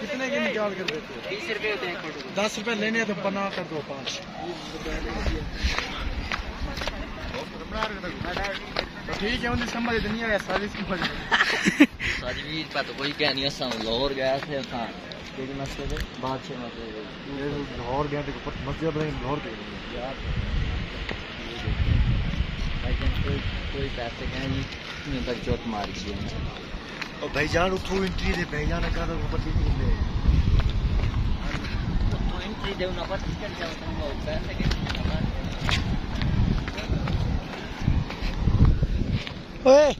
कितने की निकाल कर देते हो बीस होते हैं दस रुपए लेने तो बना कर दो पाँच ठीक है उन्हें समझ नहीं आया सारी समझ सारी भी पा तो कोई क्या नहीं असा लाहौर गया थे था लेकिन मसले थे बादशाह मसले लाहौर गया मस्जिद लाहौर गए यार कोई कोई पैसे कहीं नहीं तक चोट मार गई और भाईजान उठो एंट्री दे भाईजान का तो पति नहीं मिले तो एंट्री दे ना पर टिकट जाओ तुम पैसे के ओए!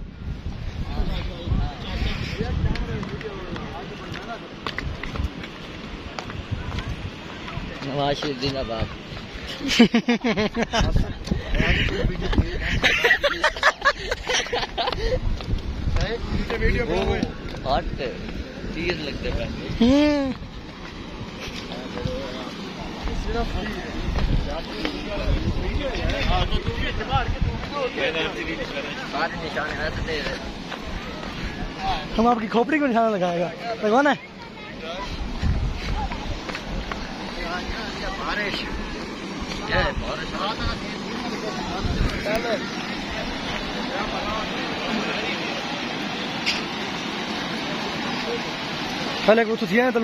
नवाज़ शरीफ जिंदाबाद। वीडियो हॉट तीर लगते हम्म। हम आपकी खोपड़ी को निशाना लगाएगा। लगवाना है? है बारिश। Fale que vos estudiante,